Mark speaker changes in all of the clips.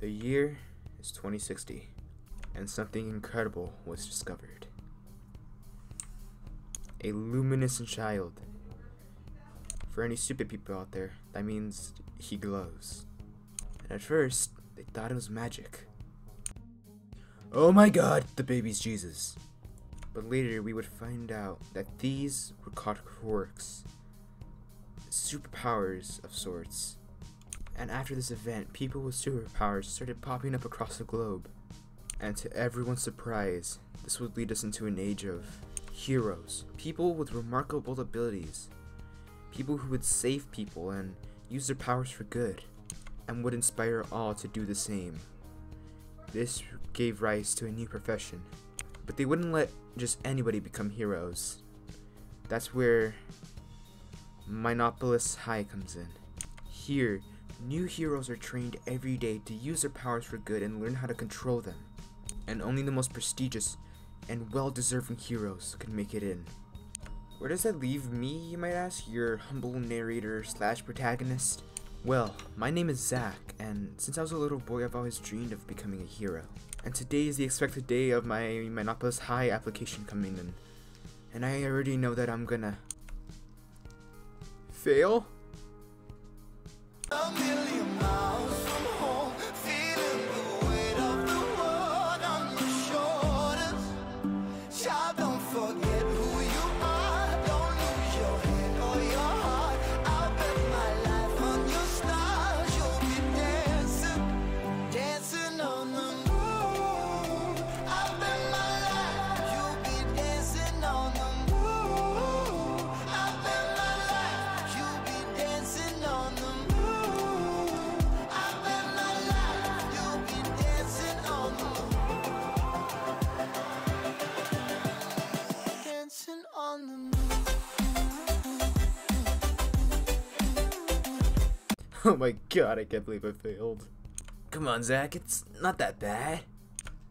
Speaker 1: The year is 2060, and something incredible was discovered. A luminescent child. For any stupid people out there, that means he glows. And at first, they thought it was magic. Oh my god, the baby's Jesus. But later we would find out that these were called quirks. Superpowers of sorts. And after this event, people with superpowers started popping up across the globe. And to everyone's surprise, this would lead us into an age of heroes. People with remarkable abilities. People who would save people and use their powers for good. And would inspire all to do the same. This gave rise to a new profession. But they wouldn't let just anybody become heroes. That's where Minopolis High comes in. Here, new heroes are trained every day to use their powers for good and learn how to control them. And only the most prestigious and well-deserving heroes can make it in. Where does that leave me, you might ask, your humble narrator slash protagonist? Well, my name is Zach, and since I was a little boy, I've always dreamed of becoming a hero. And today is the expected day of my Minopolis High application coming in. And I already know that I'm gonna... Fail?
Speaker 2: A million
Speaker 1: Oh my god, I can't believe I failed. Come on, Zach, it's not that bad.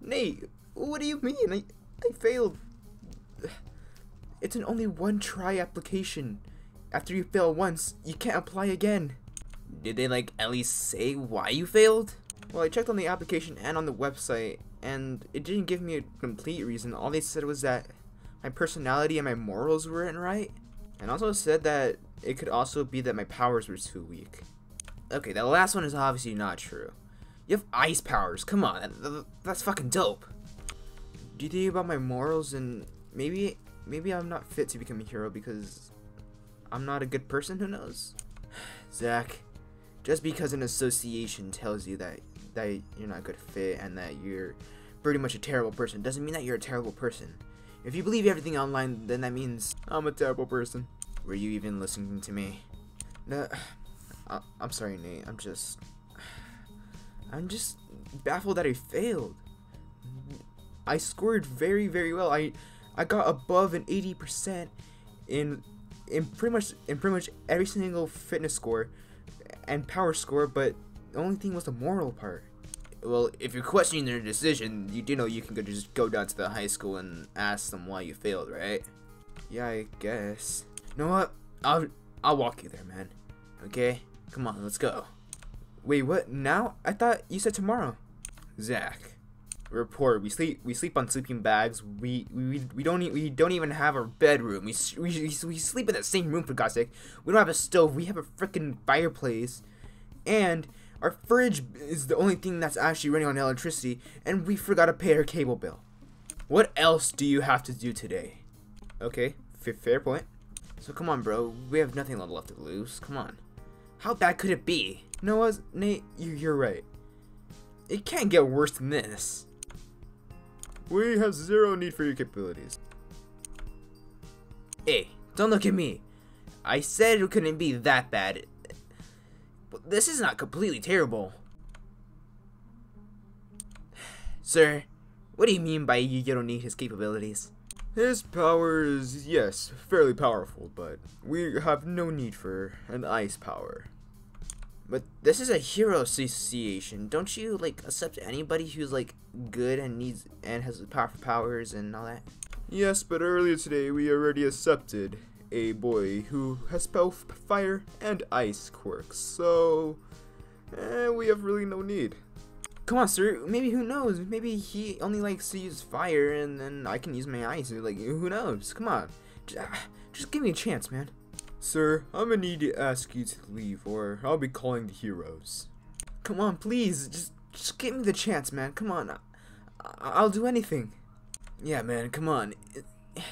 Speaker 1: Nate, what do you mean? I, I failed. It's an only one try application. After you fail once, you can't apply again. Did they like at least say why you failed? Well, I checked on the application and on the website, and it didn't give me a complete reason. All they said was that my personality and my morals weren't right, and also said that it could also be that my powers were too weak. Okay, that last one is obviously not true. You have ice powers. Come on, that- that- that's fucking dope. Do you think about my morals and maybe maybe I'm not fit to become a hero because I'm not a good person? Who knows? Zach, just because an association tells you that that you're not a good fit and that you're pretty much a terrible person doesn't mean that you're a terrible person. If you believe everything online, then that means I'm a terrible person. Were you even listening to me? No, I, I'm sorry, Nate. I'm just, I'm just baffled that I failed. I scored very, very well. I, I got above an 80% in, in pretty much in pretty much every single fitness score, and power score. But the only thing was the moral part. Well, if you're questioning their decision, you do know you can go just go down to the high school and ask them why you failed, right? Yeah, I guess. You know what? I'll I'll walk you there, man. Okay? Come on, let's go. Wait, what? Now? I thought you said tomorrow. Zach. Report. We sleep. We sleep on sleeping bags. We we, we don't e- we don't even have our bedroom. We, we we sleep in the same room for God's sake. We don't have a stove. We have a freaking fireplace, and our fridge is the only thing that's actually running on electricity. And we forgot to pay our cable bill. What else do you have to do today? Okay, fair point. So come on, bro. We have nothing left to lose. Come on. How bad could it be? No, what, Nate? You, you're right. It can't get worse than this. We have zero need for your capabilities. Hey, don't look at me. I said it couldn't be that bad. This is not completely terrible. Sir, what do you mean by you, you don't need his capabilities? His power is, yes, fairly powerful, but we have no need for an ice power. But this is a hero association. Don't you like accept anybody who's like good and needs and has powerful powers and all that? Yes, but earlier today we already accepted a boy who has both fire and ice quirks, so eh, we have really no need. Come on, sir. Maybe who knows? Maybe he only likes to use fire, and then I can use my ice. Like who knows? Come on, just, just give me a chance, man. Sir, I'm gonna need to ask you to leave, or I'll be calling the heroes. Come on, please, just just give me the chance, man. Come on, I, I'll do anything. Yeah, man. Come on. It,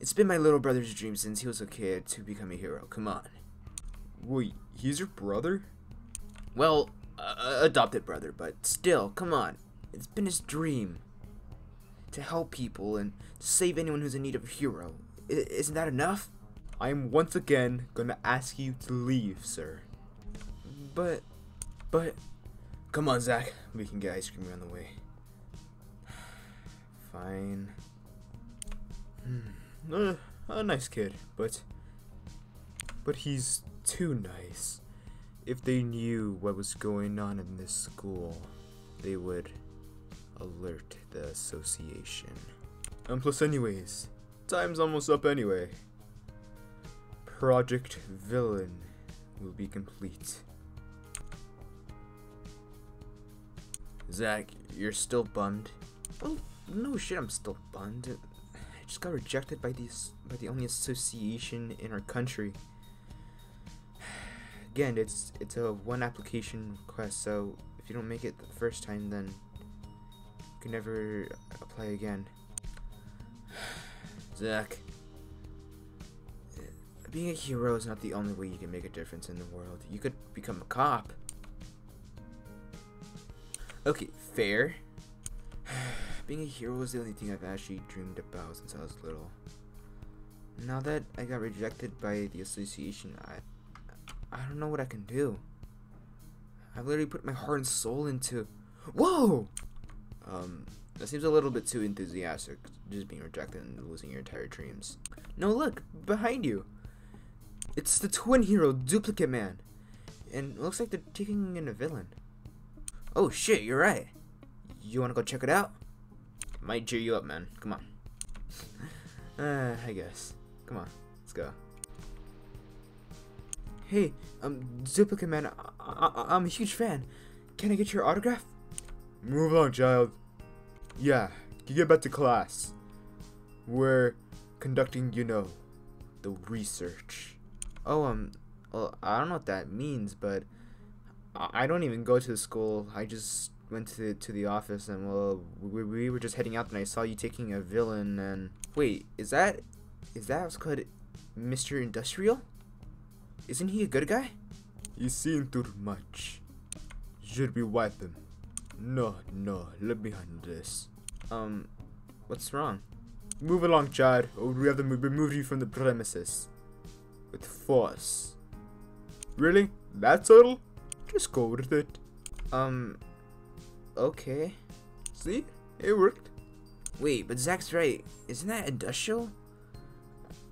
Speaker 1: it's been my little brother's dream since he was a kid to become a hero. Come on. Wait, he's your brother? Well, uh, adopted brother, but still, come on. It's been his dream to help people and to save anyone who's in need of a hero. I- isn't that enough? I am once again gonna ask you to leave, sir. But, but, come on, Zach. We can get ice cream on the way. Fine. Hmm. Uh, a nice kid, but, but he's too nice. If they knew what was going on in this school, they would alert the association. And plus, anyways, time's almost up anyway. Project Villain will be complete. Zach, you're still bummed? Well, no shit, I'm still bummed. I just got rejected by these by the only association in our country. Again, it's it's a one application request, so if you don't make it the first time, then you can never apply again. Zach, being a hero is not the only way you can make a difference in the world. You could become a cop. Okay, fair. Being a hero is the only thing I've actually dreamed about since I was little. Now that I got rejected by the association, I I don't know what I can do. I've literally put my heart and soul into Whoa! Um, that seems a little bit too enthusiastic, just being rejected and losing your entire dreams. No, look, behind you. It's the twin hero, Duplicate Man. And looks like they're taking in a villain. Oh shit, you're right. You wanna go check it out? Might cheer you up, man. Come on. uh, I guess. Come on, let's go. Hey, um, Duplicate Man, I- I- I'm a huge fan. Can I get your autograph? Move along, child. Yeah, you get back to class. We're conducting, you know, the research. Oh, um, well, I don't know what that means, but I don't even go to the school. I just went to the, to the office, and well, we, we were just heading out, and I saw you taking a villain. And wait, is that is that what's called Mr. Industrial? Isn't he a good guy? He's seen too much. Should we wipe him? No, no, let me handle this. Um, what's wrong? Move along, Chad, or we have to mo- remove you from the premises. With force. Really? That subtle? Just go with it. Um, okay. See? It worked. Wait, but Zach's right. Isn't that industrial?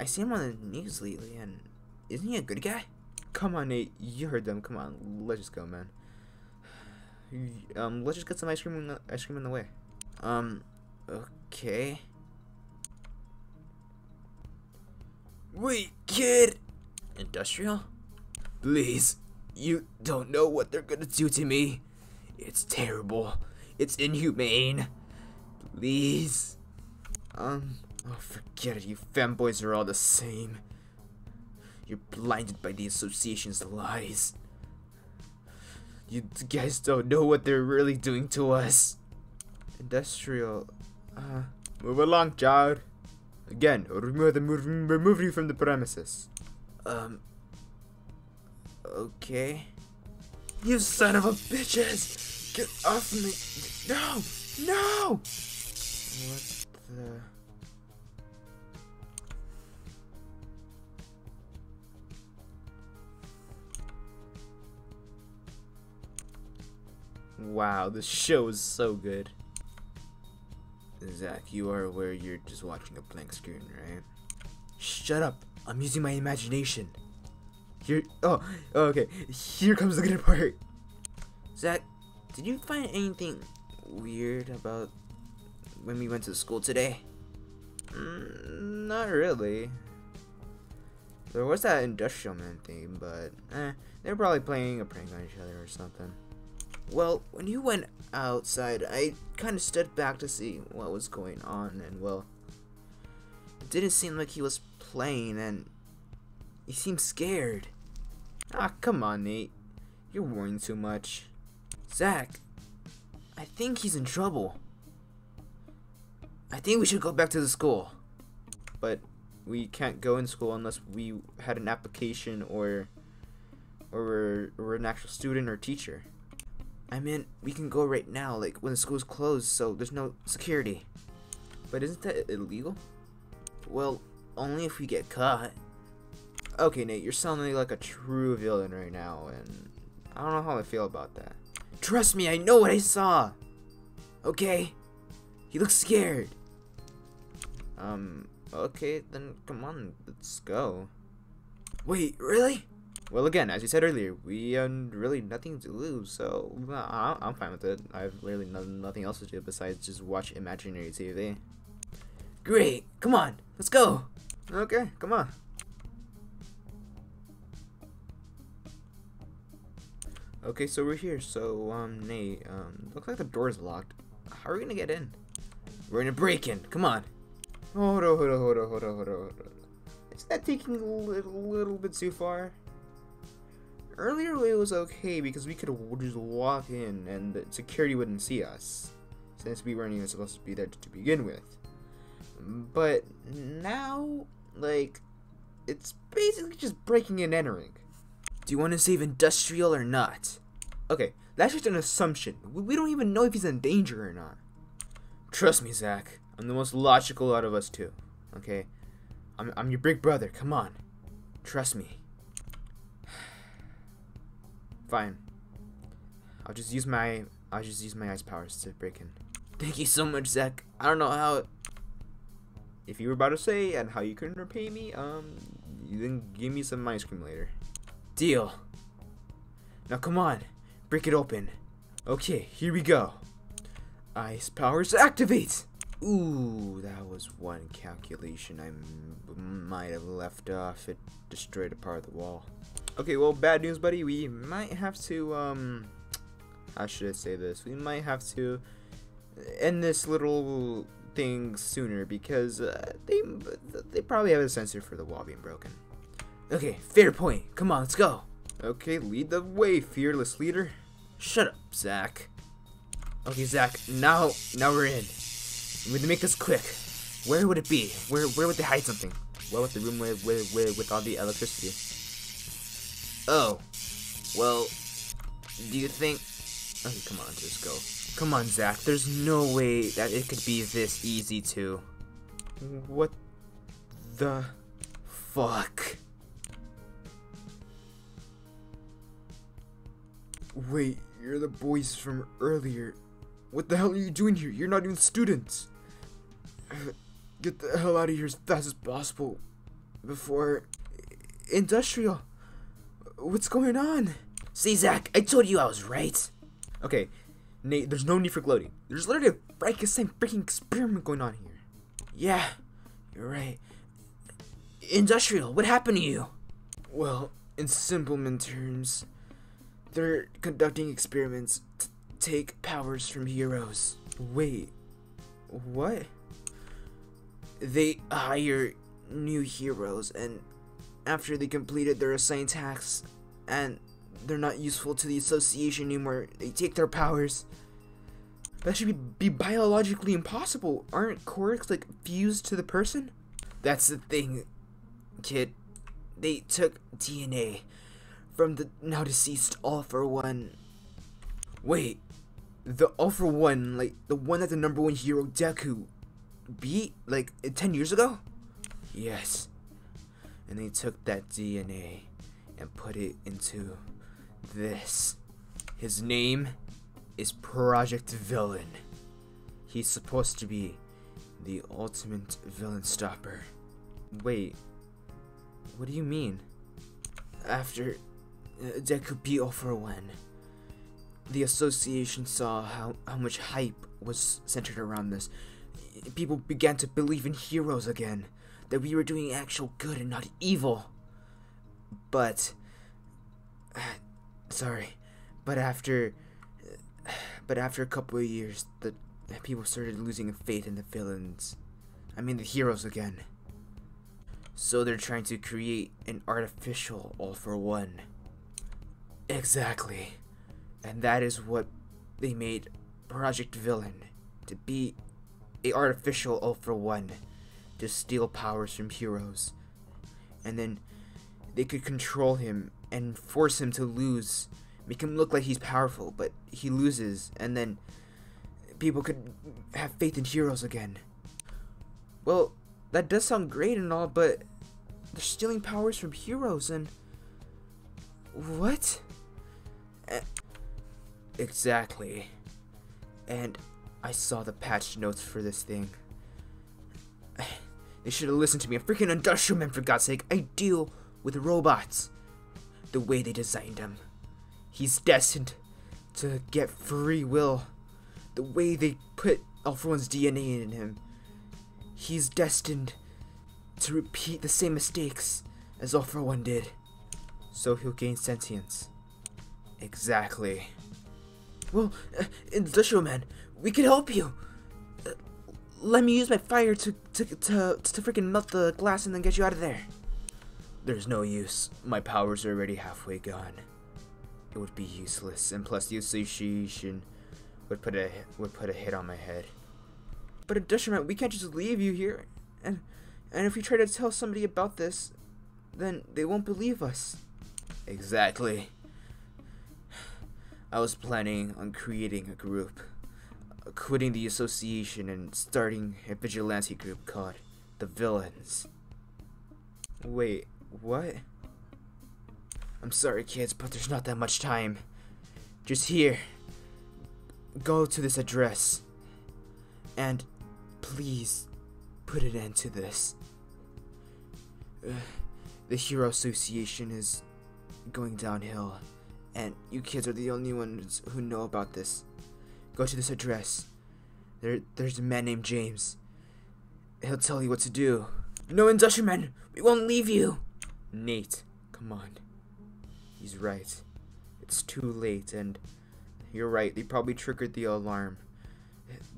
Speaker 1: I see him on the news lately, and isn't he a good guy? Come on, Nate. You heard them. Come on, let's just go, man. Um, let's just get some ice cream. In the, ice cream in the way. Um, okay. Wait, kid. Industrial? Please, you don't know what they're gonna do to me. It's terrible. It's inhumane. Please. Um, oh, forget it. You fanboys are all the same. You're blinded by the association's lies. You guys don't know what they're really doing to us. Industrial. Uh, move along, child. Again, remove, the, move, remove you from the premises. Um. Okay. You son of a bitches! Get off me! No! No! What the. Wow, this show is so good. Zach, you are aware you're just watching a blank screen, right? Shut up! I'm using my imagination. Here. Oh, oh, okay. Here comes the good part. Zach, did you find anything weird about when we went to school today? Mm, not really. There was that industrial man thing, but eh, they're probably playing a prank on each other or something. Well, when you went outside, I kind of stood back to see what was going on, and well, didn't seem like he was playing, and he seemed scared. Ah, come on, Nate. You're worrying too much. Zach, I think he's in trouble. I think we should go back to the school. But we can't go in school unless we had an application or or we're, we're an actual student or teacher. I mean, we can go right now, like when the school's closed, so there's no security. But isn't that illegal? Well, only if we get caught. Okay, Nate, you're sounding like a true villain right now, and I don't know how I feel about that. Trust me, I know what I saw. Okay? He looks scared. Um, okay, then come on, let's go. Wait, really? Well, again, as you said earlier, we have really nothing to lose, so I'm fine with it. I have literally no- nothing else to do besides just watch imaginary TV. Great, come on, let's go. Okay, come on. Okay, so we're here. So, um, Nate, um, looks like the door's locked. How are we gonna get in? We're gonna break in. Come on. Hold on, hold on, hold on, hold on, hold on, hold on. Isn't that taking a little, little bit too far? Earlier it was okay because we could just walk in and the security wouldn't see us, since we weren't even supposed to be there to begin with. But now, like, it's basically just breaking and entering. Do you want to save Industrial or not? Okay, that's just an assumption. We don't even know if he's in danger or not. Trust me, Zach. I'm the most logical out of us two. Okay? I'm, I'm your big brother. Come on. Trust me. Fine. I'll just use my I'll just use my ice powers to break in. Thank you so much, Zach. I don't know how if you were about to say and how you couldn't repay me, um you then give me some ice cream later. Deal. Now come on, break it open. Okay, here we go. Ice powers activate! Ooh, that was one calculation I m- might have left off. It destroyed a part of the wall. Okay, well, bad news, buddy. We might have to, um, how should I say this? We might have to end this little thing sooner because uh, they they probably have a sensor for the wall being broken. Okay, fair point. Come on, let's go. Okay, lead the way, fearless leader. Shut up, Zach. Okay, Zach. Now, now we're in. We need to make this quick. Where would it be? Where, where would they hide something? Well, with the room with, with, with, with all the electricity. Oh, well, do you think? Okay, come on, just go. Come on, Zach. There's no way that it could be this easy to. What the fuck? Wait, you're the boys from earlier. What the hell are you doing here? You're not even students. Get the hell out of here as fast as possible. Before. Industrial. What's going on? See, Zach, I told you I was right. Okay, Nate, there's no need for gloating. There's literally a Frankenstein freaking experiment going on here. Yeah, you're right. Industrial, what happened to you? Well, in simpleman terms, they're conducting experiments to take powers from heroes. Wait, what? They hire new heroes, and after they completed their assigned tasks, and they're not useful to the association anymore, they take their powers. That should be, be biologically impossible. Aren't quirks like fused to the person? That's the thing, kid. They took DNA from the now deceased All for One. Wait, the All for One, like the one that the number one hero Deku beat like 10 years ago? Yes. And they took that DNA and put it into this. His name is Project Villain. He's supposed to be the ultimate villain stopper. Wait, what do you mean? After uh, Deku beat for One, the association saw how, how much hype was centered around this. People began to believe in heroes again, that we were doing actual good and not evil. But, sorry, but after But after a couple of years, the people started losing faith in the villains. I mean, the heroes again. So they're trying to create an artificial All for One. Exactly. And that is what they made Project Villain to be a artificial All for One to steal powers from heroes. And then they could control him and force him to lose, make him look like he's powerful, but he loses, and then people could have faith in heroes again. Well, that does sound great and all, but they're stealing powers from heroes and. What? Exactly. And I saw the patch notes for this thing. They should have listened to me. A freaking industrial man, for God's sake. I deal with robots. The way they designed him. He's destined to get free will. The way they put All One's DNA in him. He's destined to repeat the same mistakes as All One did. So he'll gain sentience. Exactly. Well, uh, Industrial Man, we can help you. Uh, let me use my fire to to to to freaking melt the glass and then get you out of there. There's no use. My powers are already halfway gone. It would be useless, and plus the association would put a would put a hit on my head. But Man, we can't just leave you here, and and if we try to tell somebody about this, then they won't believe us. Exactly. I was planning on creating a group, quitting the association and starting a vigilante group called the Villains. Wait, what? I'm sorry, kids, but there's not that much time. Just here. Go to this address. And please put an end to this. Uh, the Hero Association is going downhill, and you kids are the only ones who know about this. Go to this address. There, there's a man named James. He'll tell you what to do. No, Industrial Man, we won't leave you. Nate, come on. He's right. It's too late, and you're right. They probably triggered the alarm.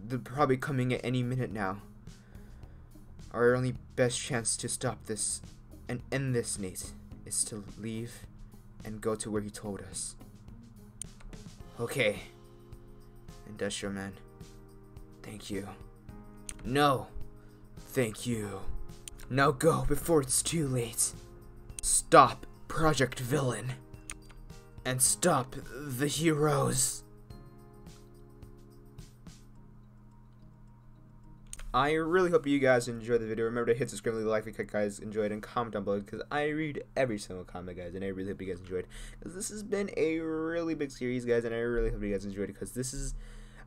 Speaker 1: They're probably coming at any minute now. Our only best chance to stop this and end this, Nate, is to leave and go to where he told us. Okay. Industrial Man. Thank you. No. Thank you. Now go before it's too late. Stop Project Villain. And stop the heroes. I really hope you guys enjoyed the video. Remember to hit subscribe, leave a like if you guys enjoyed, and comment down below because I read every single comment, guys, and I really hope you guys enjoyed. Because this has been a really big series, guys, and I really hope you guys enjoyed because this is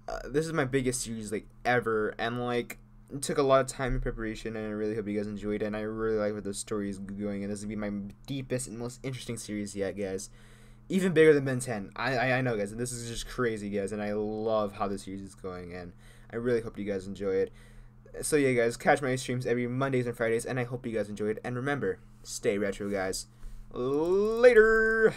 Speaker 1: uh, this is my biggest series like ever, and like took a lot of time in preparation, and I really hope you guys enjoyed it. And I really like where the story is going, and this will be my deepest and most interesting series yet, guys. Even bigger than Ben 10. I, I I know, guys, and this is just crazy, guys, and I love how the series is going, and I really hope you guys enjoy it. So yeah, guys, catch my streams every Mondays and Fridays, and I hope you guys enjoyed. And remember, stay retro, guys. Later.